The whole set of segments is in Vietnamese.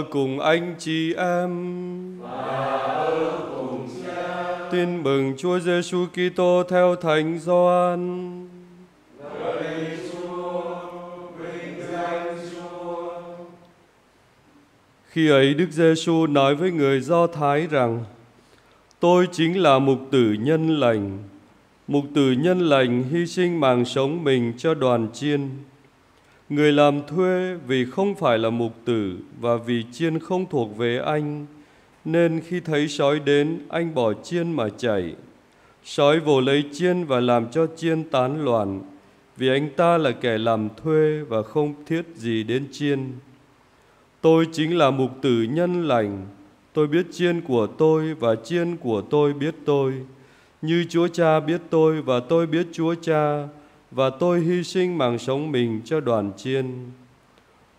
Ở cùng anh chị em. Tin mừng Chúa Giêsu Kitô theo Thánh Gioan. Khi ấy Đức Giêsu nói với người Do Thái rằng: Tôi chính là mục tử nhân lành. Mục tử nhân lành hy sinh mạng sống mình cho đoàn chiên. Người làm thuê vì không phải là mục tử và vì chiên không thuộc về anh, nên khi thấy sói đến, anh bỏ chiên mà chạy. Sói vồ lấy chiên và làm cho chiên tán loạn, vì anh ta là kẻ làm thuê và không thiết gì đến chiên. Tôi chính là mục tử nhân lành, tôi biết chiên của tôi và chiên của tôi biết tôi. Như Chúa Cha biết tôi và tôi biết Chúa Cha, và tôi hy sinh mạng sống mình cho đoàn chiên.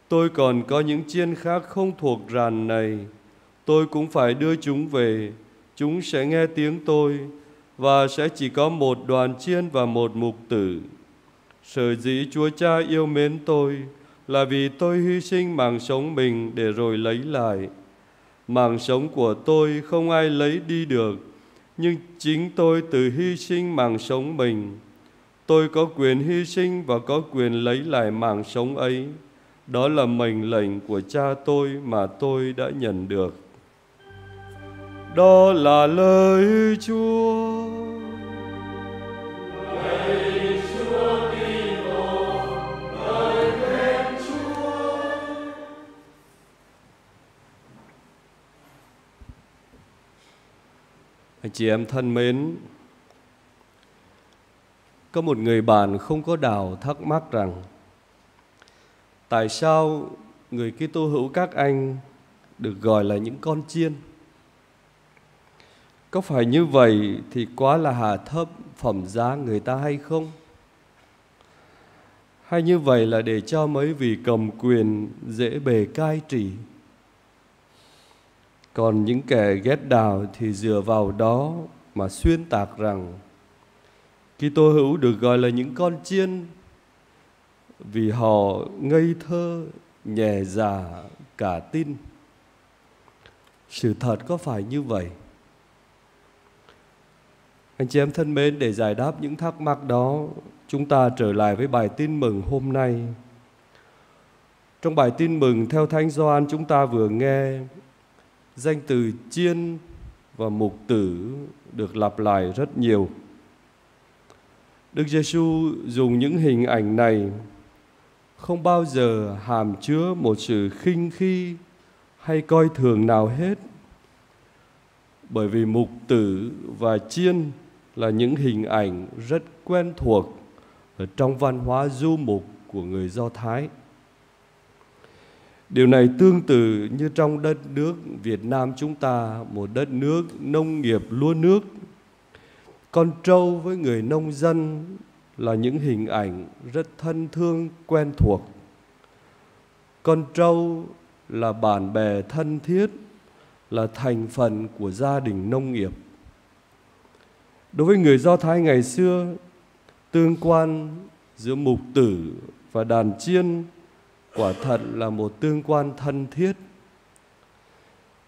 Tôi còn có những chiên khác không thuộc ràn này, tôi cũng phải đưa chúng về, chúng sẽ nghe tiếng tôi, và sẽ chỉ có một đoàn chiên và một mục tử. Sở dĩ Chúa Cha yêu mến tôi là vì tôi hy sinh mạng sống mình để rồi lấy lại. Mạng sống của tôi không ai lấy đi được, nhưng chính tôi tự hy sinh mạng sống mình. Tôi có quyền hy sinh và có quyền lấy lại mạng sống ấy. Đó là mệnh lệnh của cha tôi mà tôi đã nhận được. Đó là lời Chúa. Anh chị em thân mến, có một người bạn không có đào thắc mắc rằng, tại sao người Kitô hữu các anh được gọi là những con chiên? Có phải như vậy thì quá là hạ thấp phẩm giá người ta hay không? Hay như vậy là để cho mấy vị cầm quyền dễ bề cai trị? Còn những kẻ ghét đào thì dựa vào đó mà xuyên tạc rằng Kitô hữu được gọi là những con chiên vì họ ngây thơ, nhẹ dạ, cả tin. Sự thật có phải như vậy? Anh chị em thân mến, để giải đáp những thắc mắc đó, chúng ta trở lại với bài tin mừng hôm nay. Trong bài tin mừng theo Thánh Gioan chúng ta vừa nghe danh từ chiên và mục tử được lặp lại rất nhiều. Đức Giêsu dùng những hình ảnh này không bao giờ hàm chứa một sự khinh khi hay coi thường nào hết. Bởi vì mục tử và chiên là những hình ảnh rất quen thuộc ở trong văn hóa du mục của người Do Thái. Điều này tương tự như trong đất nước Việt Nam chúng ta, một đất nước nông nghiệp lúa nước. Con trâu với người nông dân là những hình ảnh rất thân thương, quen thuộc. Con trâu là bạn bè thân thiết, là thành phần của gia đình nông nghiệp. Đối với người Do Thái ngày xưa, tương quan giữa mục tử và đàn chiên quả thật là một tương quan thân thiết.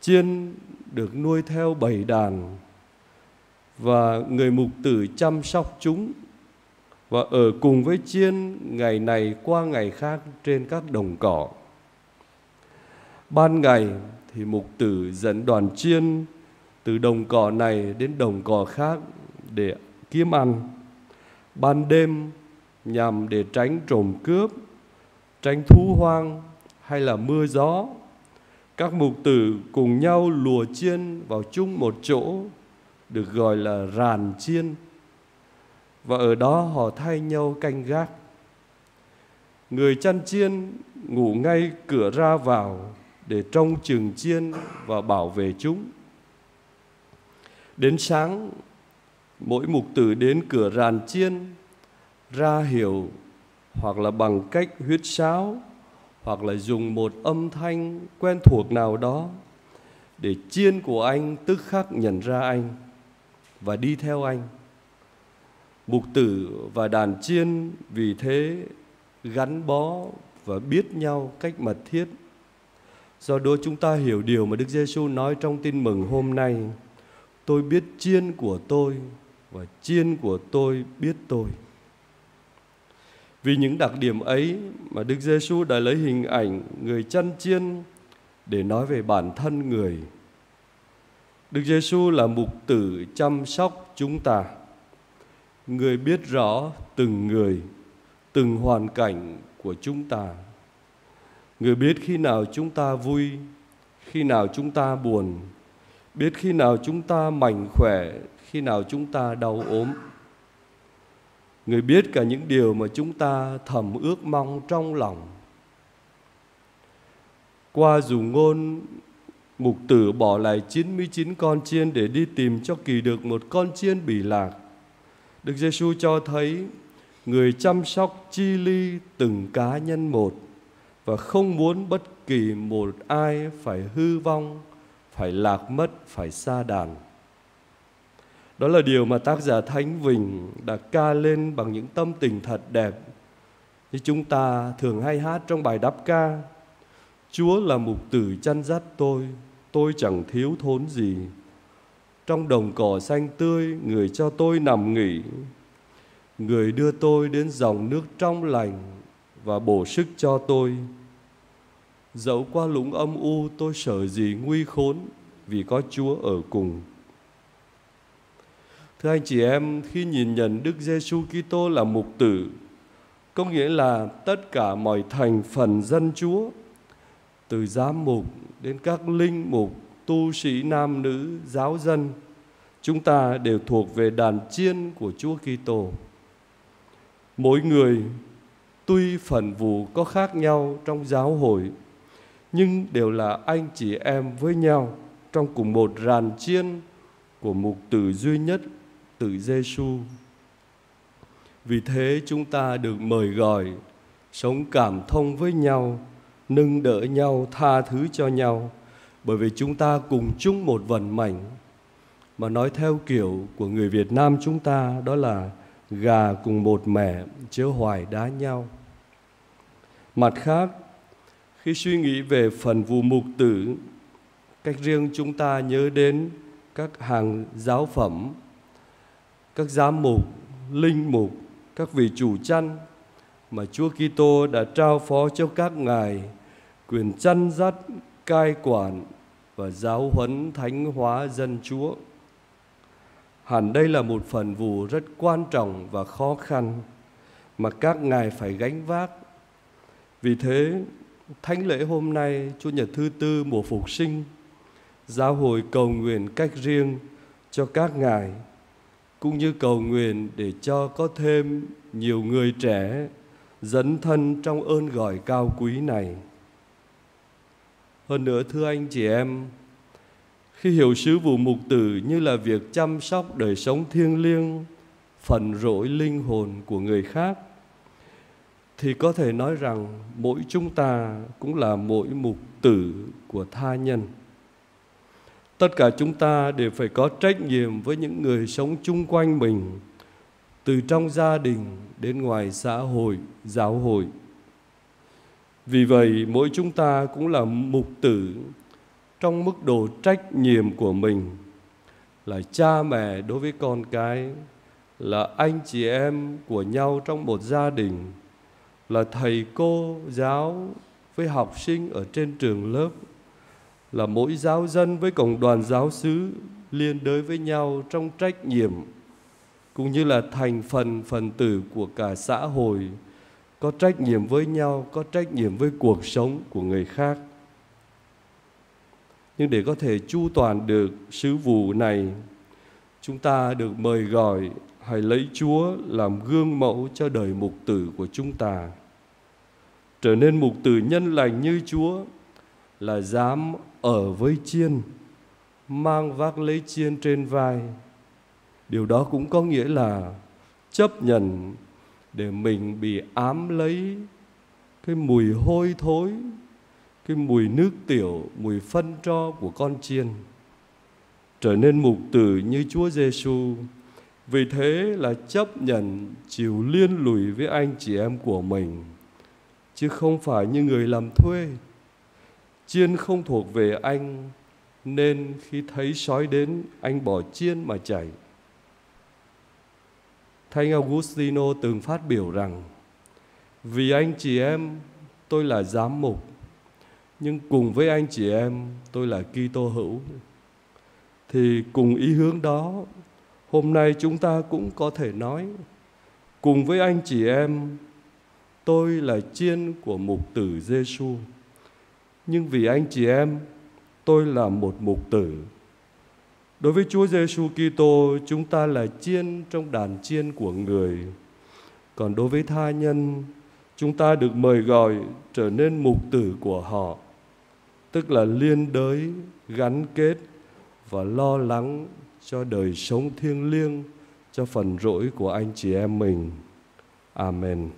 Chiên được nuôi theo bầy đàn và người mục tử chăm sóc chúng, và ở cùng với chiên ngày này qua ngày khác trên các đồng cỏ. Ban ngày thì mục tử dẫn đoàn chiên từ đồng cỏ này đến đồng cỏ khác để kiếm ăn. Ban đêm nhằm để tránh trộm cướp, tránh thú hoang hay là mưa gió, các mục tử cùng nhau lùa chiên vào chung một chỗ được gọi là ràn chiên. Và ở đó họ thay nhau canh gác. Người chăn chiên ngủ ngay cửa ra vào để trông chừng chiên và bảo vệ chúng. Đến sáng, mỗi mục tử đến cửa ràn chiên, ra hiểu hoặc là bằng cách huyết sáo hoặc là dùng một âm thanh quen thuộc nào đó để chiên của anh tức khắc nhận ra anh và đi theo anh mục tử và đàn chiên vì thế gắn bó và biết nhau cách mật thiết Do đó chúng ta hiểu điều mà Đức Giêsu nói trong tin mừng hôm nay. Tôi biết chiên của tôi và chiên của tôi biết tôi. Vì những đặc điểm ấy mà Đức Giêsu đã lấy hình ảnh người chăn chiên để nói về bản thân người. Đức Giêsu là mục tử chăm sóc chúng ta. Người biết rõ từng người, từng hoàn cảnh của chúng ta. Người biết khi nào chúng ta vui, khi nào chúng ta buồn, biết khi nào chúng ta mạnh khỏe, khi nào chúng ta đau ốm. Người biết cả những điều mà chúng ta thầm ước mong trong lòng. Qua dù ngôn mục tử bỏ lại 99 con chiên để đi tìm cho kỳ được một con chiên bị lạc. Đức Giêsu cho thấy người chăm sóc chi ly từng cá nhân một và không muốn bất kỳ một ai phải hư vong, phải lạc mất, phải xa đàn. Đó là điều mà tác giả Thánh Vịnh đã ca lên bằng những tâm tình thật đẹp. Như chúng ta thường hay hát trong bài đáp ca. Chúa là mục tử chăn dắt tôi, tôi chẳng thiếu thốn gì. Trong đồng cỏ xanh tươi, người cho tôi nằm nghỉ. Người đưa tôi đến dòng nước trong lành và bổ sức cho tôi. Dẫu qua lũng âm u tôi sợ gì nguy khốn vì có Chúa ở cùng. Thưa anh chị em, khi nhìn nhận Đức Giêsu Kitô là mục tử, có nghĩa là tất cả mọi thành phần dân Chúa, từ giám mục đến các linh mục, tu sĩ nam nữ, giáo dân, chúng ta đều thuộc về đàn chiên của Chúa Kitô. Mỗi người tuy phần vụ có khác nhau trong giáo hội, nhưng đều là anh chị em với nhau trong cùng một ràn chiên của mục tử duy nhất từ Giêsu. Vì thế chúng ta được mời gọi sống cảm thông với nhau, nâng đỡ nhau, tha thứ cho nhau. Bởi vì chúng ta cùng chung một vận mệnh mà nói theo kiểu của người Việt Nam chúng ta đó là gà cùng một mẹ chớ hoài đá nhau. Mặt khác, khi suy nghĩ về phần vụ mục tử, cách riêng chúng ta nhớ đến các hàng giáo phẩm các giám mục, linh mục, các vị chủ chăn mà Chúa Kitô đã trao phó cho các ngài quyền chăn dắt, cai quản và giáo huấn thánh hóa dân Chúa. Hẳn đây là một phần vụ rất quan trọng và khó khăn mà các ngài phải gánh vác. Vì thế, thánh lễ hôm nay, Chủ nhật thứ tư mùa phục sinh, giáo hội cầu nguyện cách riêng cho các ngài cũng như cầu nguyện để cho có thêm nhiều người trẻ dấn thân trong ơn gọi cao quý này. Hơn nữa thưa anh chị em, khi hiểu sứ vụ mục tử như là việc chăm sóc đời sống thiêng liêng, phần rỗi linh hồn của người khác, thì có thể nói rằng mỗi chúng ta cũng là mỗi mục tử của tha nhân. Tất cả chúng ta đều phải có trách nhiệm với những người sống chung quanh mình từ trong gia đình đến ngoài xã hội giáo hội vì vậy, mỗi chúng ta cũng là mục tử trong mức độ trách nhiệm của mình. Là cha mẹ đối với con cái, là anh chị em của nhau trong một gia đình, là thầy cô, giáo với học sinh ở trên trường lớp, là mỗi giáo dân với cộng đoàn giáo xứ liên đới với nhau trong trách nhiệm, cũng như là thành phần phần tử của cả xã hội có trách nhiệm với nhau, có trách nhiệm với cuộc sống của người khác. Nhưng để có thể chu toàn được sứ vụ này, chúng ta được mời gọi, hãy lấy chúa làm gương mẫu cho đời mục tử của chúng ta. Trở nên mục tử nhân lành như chúa là dám ở với chiên, mang vác lấy chiên trên vai. Điều đó cũng có nghĩa là chấp nhận để mình bị ám lấy cái mùi hôi thối, cái mùi nước tiểu, mùi phân tro của con chiên, trở nên mục tử như Chúa Giêsu vì thế là chấp nhận, chịu liên lụy với anh chị em của mình, chứ không phải như người làm thuê. Chiên không thuộc về anh, nên khi thấy sói đến, anh bỏ chiên mà chạy. Thánh Augustino từng phát biểu rằng, vì anh chị em, tôi là giám mục, nhưng cùng với anh chị em, tôi là Kitô hữu. Thì cùng ý hướng đó, hôm nay chúng ta cũng có thể nói, cùng với anh chị em, tôi là chiên của mục tử Giêsu nhưng vì anh chị em, tôi là một mục tử đối với Chúa Giêsu Kitô, chúng ta là chiên trong đàn chiên của người. Còn đối với tha nhân, chúng ta được mời gọi trở nên mục tử của họ, tức là liên đới, gắn kết và lo lắng cho đời sống thiêng liêng, cho phần rỗi của anh chị em mình. Amen.